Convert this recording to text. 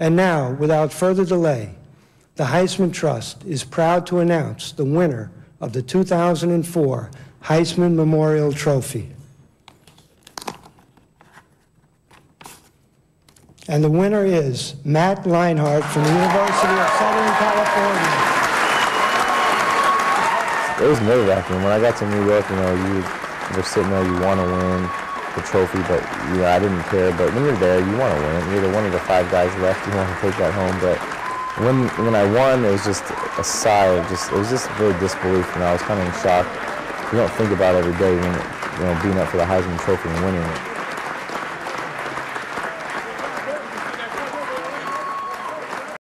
And now, without further delay, the Heisman Trust is proud to announce the winner of the 2004 Heisman Memorial Trophy. And the winner is Matt Leinart from the University of Southern California. It was nerve wracking. When I got to New York, you know, you were sitting there, you want to win the trophy, but you know, I didn't care. But when you're there, you want to win. You're the one of the five guys left. You want to take that home. But when when I won, it was just a sigh of just it was just really disbelief. Know, I was kind of in shock. You don't think about every day when you know being up for the Heisman Trophy and winning it.